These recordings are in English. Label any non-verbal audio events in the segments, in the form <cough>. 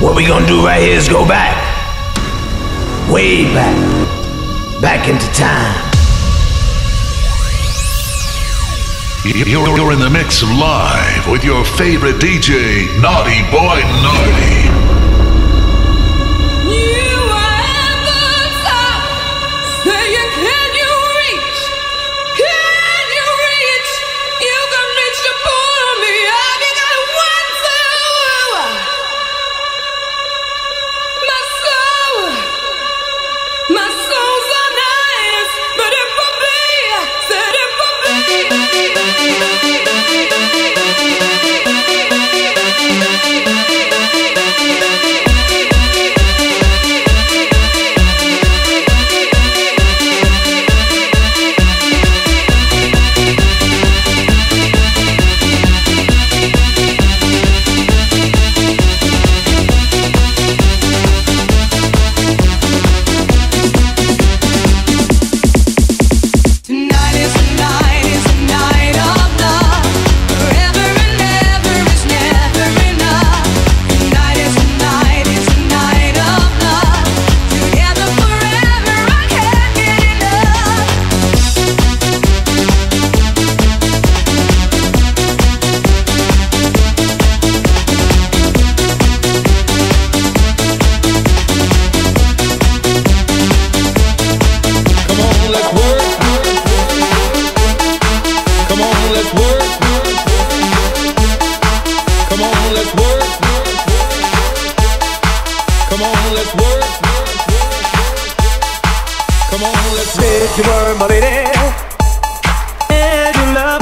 What we gonna do right here is go back. Way back. Back into time. You're in the mix live with your favorite DJ, NAW-T-BOY Naughty.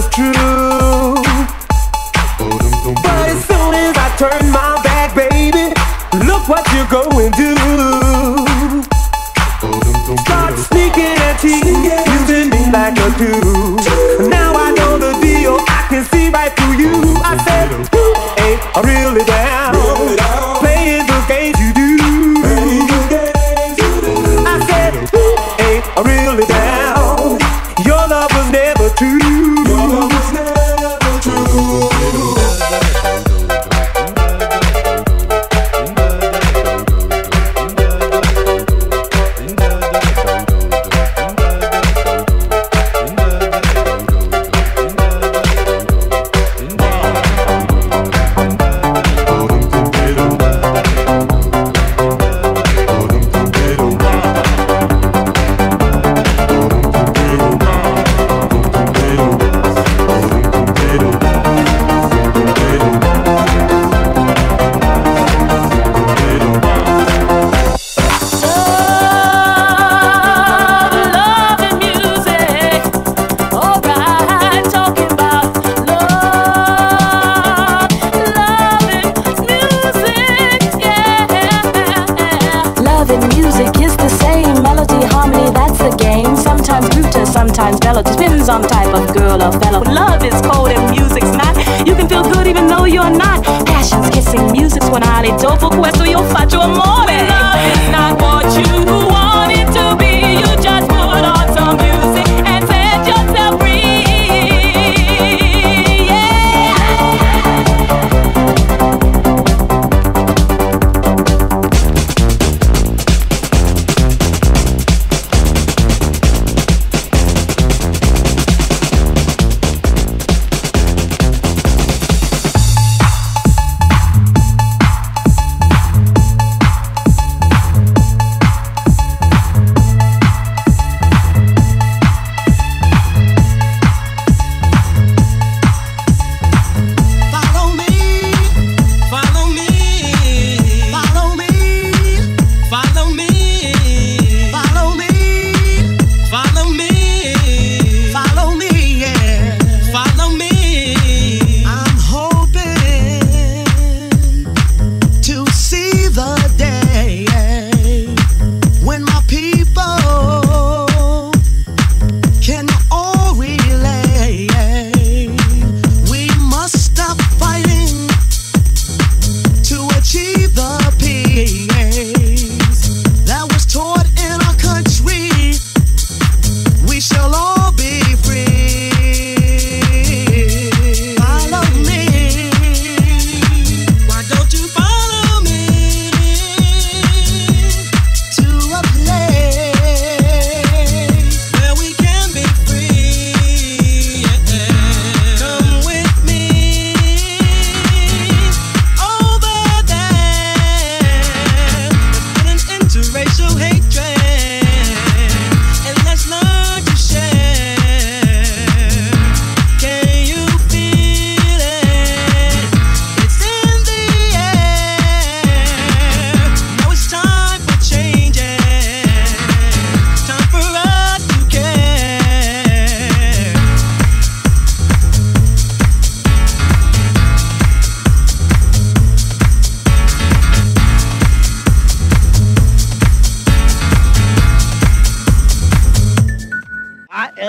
was true. But as soon as I turn my back, baby Look what you go and do Start sneaking at you Using me like a tool Now I know the deal. I can see right through you. I said, you ain't really down?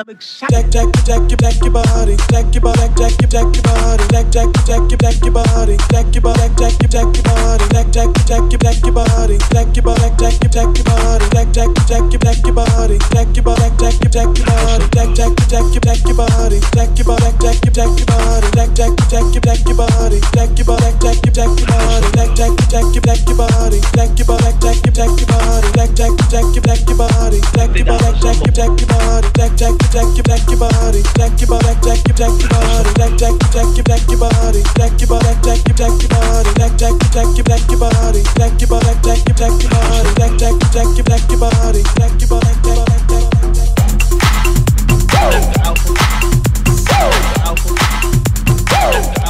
Am excited. Jack, jack, jack, jack your body, jack your body, jack, jack, jack your body, jack, jack, jack, jack your body, jack your body, jack, jack your body, jack, jack, jack, jack your body, jack your body, jack, jack your body, jack, jack, jack, jack your body, jack your body, jack, jack your body, jack, jack, jack, jack your body, jack your body, jack, jack your body, jack, jack, jack, jack your body, jack your body, jack, jack your body, jack, jack, jack, jack your body, jack your body, jack, jack your body, jack, jack, jack, jack your body, jack your body, jack, jack your body, jack, jack, jack, your jack your body, jack your body, jack, jack your body, jack, jack, jack, your jack your body, jack your body, jack, your jack your body, jack, jack, jack, your jack your body, jack your body, jack, your jack your body, jack, jack, jack, your jack your body, jack your body, jack,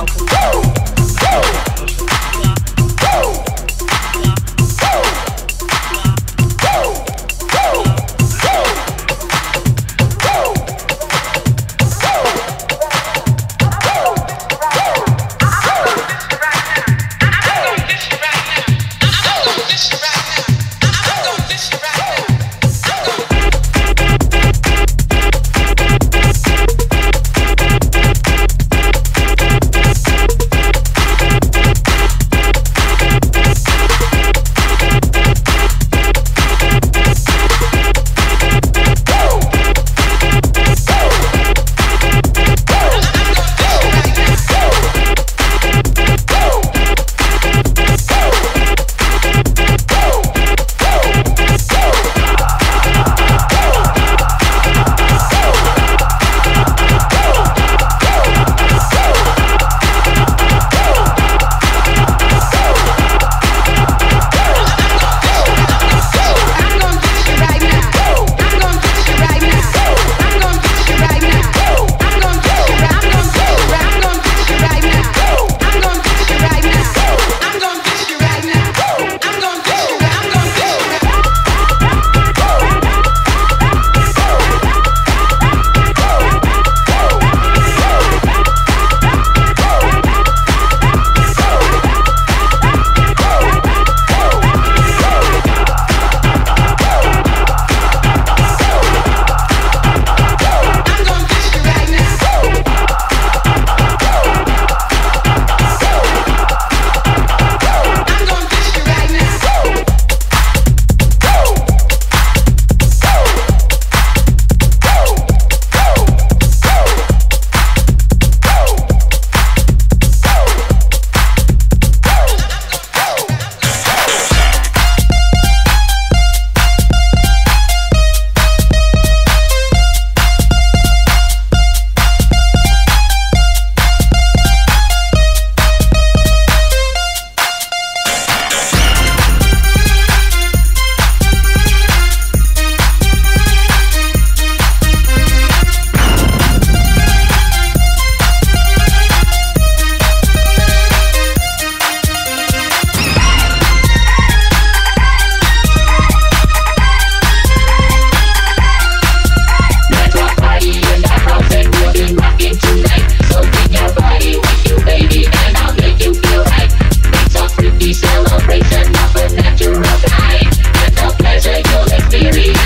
Baby.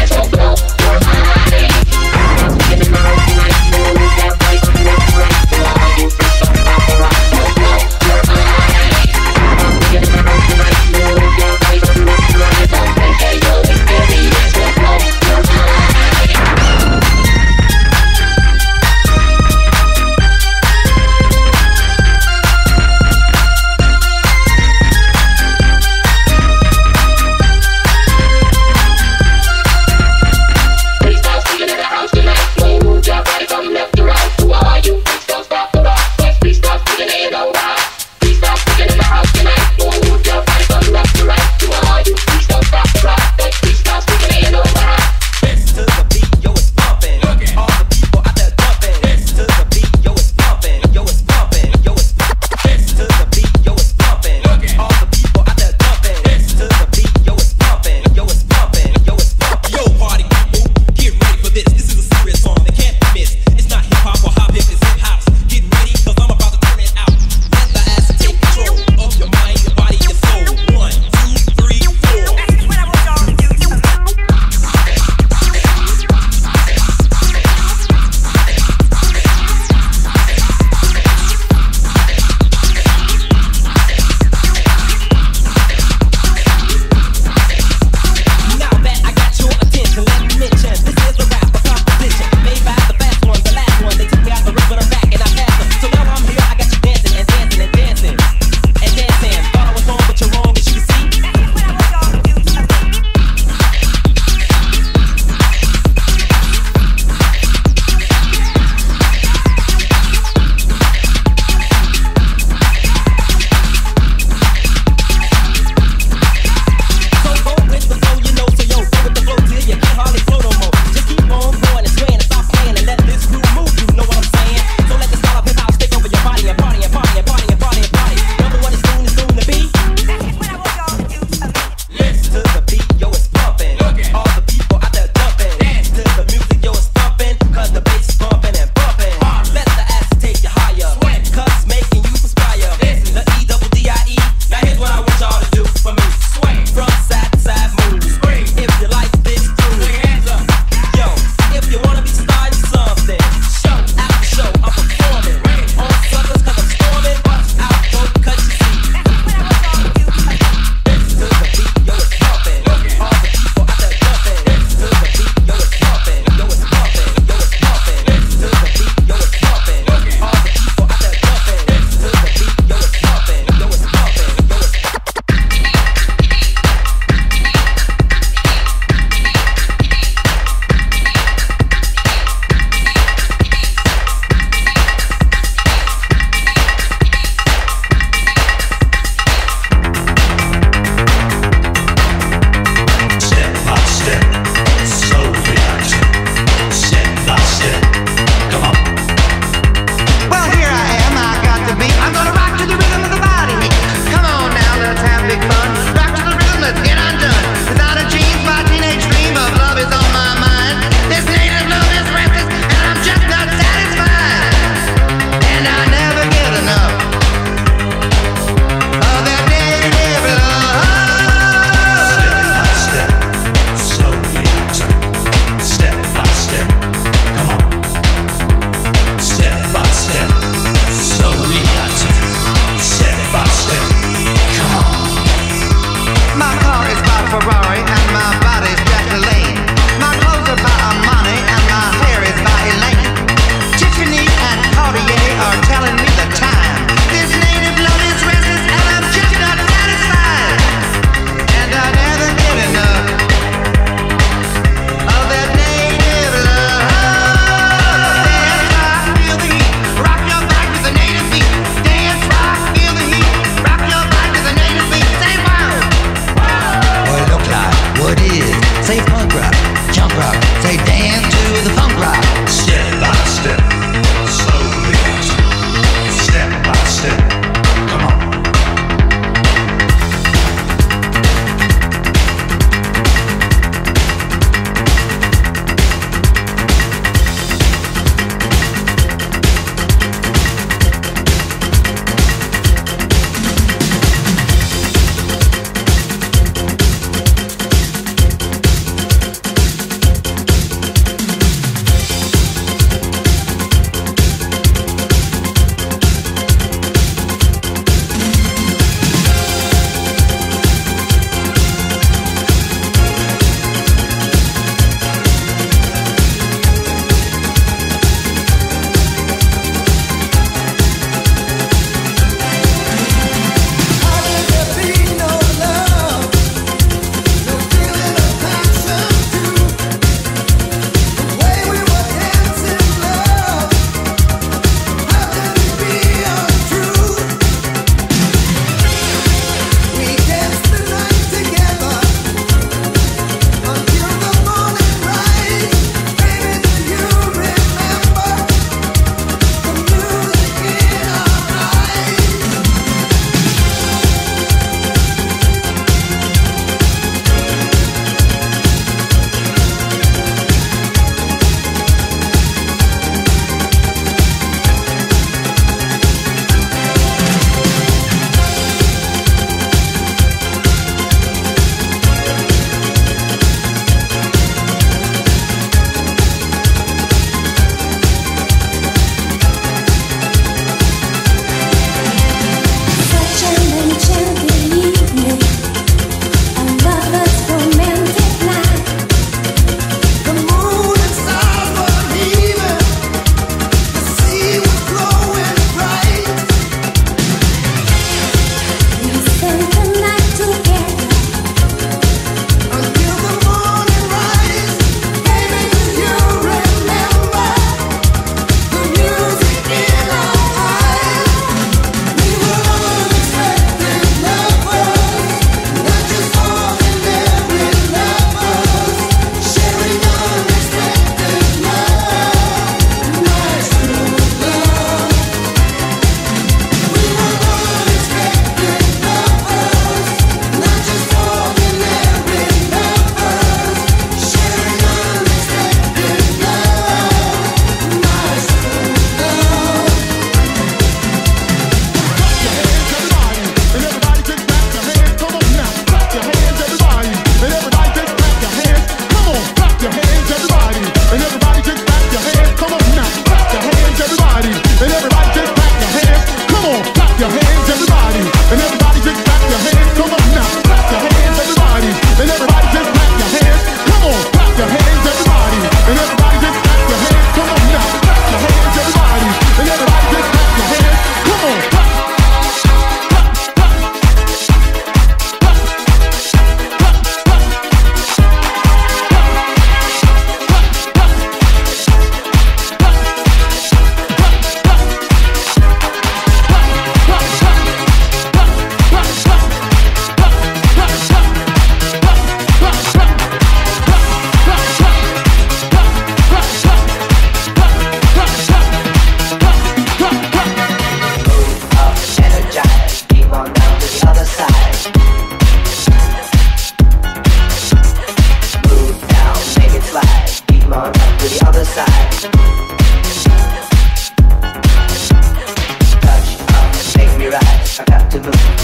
the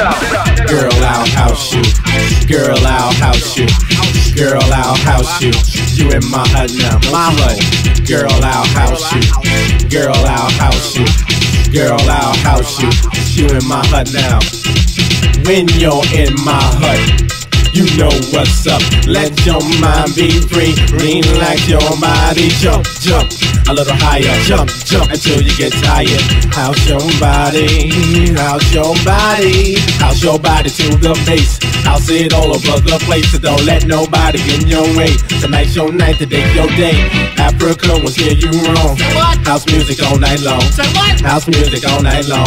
out. Girl, I'll house you. Girl, I'll house you. Girl, I'll house you. You in my hut now, my hut. Girl, I'll house you. Girl, I'll house you. Girl, I'll house you. You in my hut now. When you're in my hut. You know what's up. Let your mind be free. Relax your body. Jump, jump. A little higher. Jump, jump until you get tired. House your body. House your body. House your body to the bass. House it all over the place. So don't let nobody get in your way. Tonight's your night, today's your day. Africa will steer you wrong. House music all night long. House music all night long.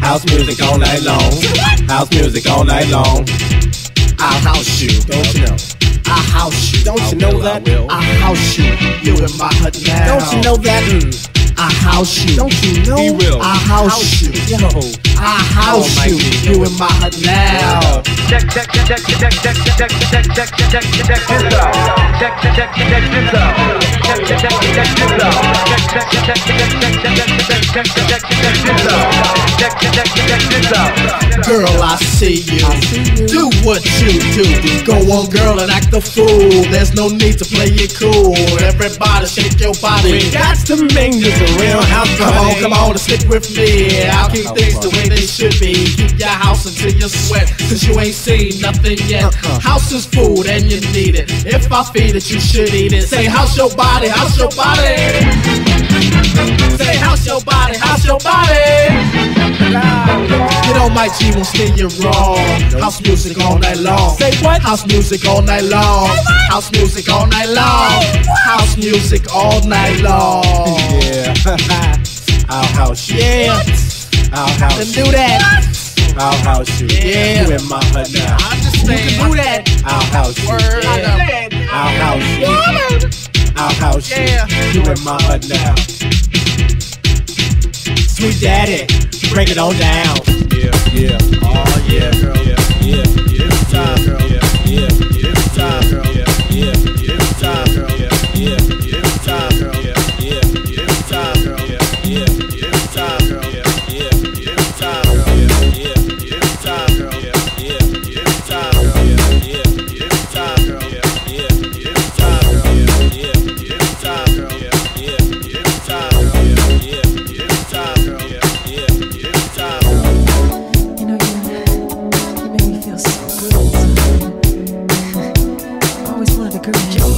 House music all night long. House music all night long. I'll house you. Don't you know? I house you. Don't you know that? I house you. You in my hut now. Don't you know that? Mm. Mm. I house you. Don't you know? He will. I house you. Yo, I house you. You in my hut now. Check, check, check, check, check, check, check, check, check, check, check, check this out. Check, check, check, check this out. Check, check, check, check this out. Check, check, check, check, check, check, check, check, check, check, check this out. Check, check, check, check this out. Girl, I see you. Do what you do. Go on, girl, and act the fool. There's no need to play it cool. Everybody shake your body. We got to make a real house Come on, come on, and stick with me. I'll keep things the way they should be. Keep your house until you sweat, cause you ain't seen nothing yet. Uh-huh. House is food and you need it. If I feed it, you should eat it. Say, house your body, house your body. Say, house your body, house your body. You know Mike G won't steer you wrong. House music all night long. Say what? House music all night long. House music all night long. House music all night long. Yeah. <laughs> I'll house you. Yeah. I'll house you. do that. I'll house you. Yeah. You in my hut now. I understand. You can do that. I'll house you. Word. Yeah. I'll house you. I'll house you. You in my hut now. Sweet daddy, break it on down. Yeah, yeah, oh yeah, girl, yeah, yeah, yeah. It's time, girl, yeah, yeah, yeah. It's time, girl, courage.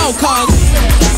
So let's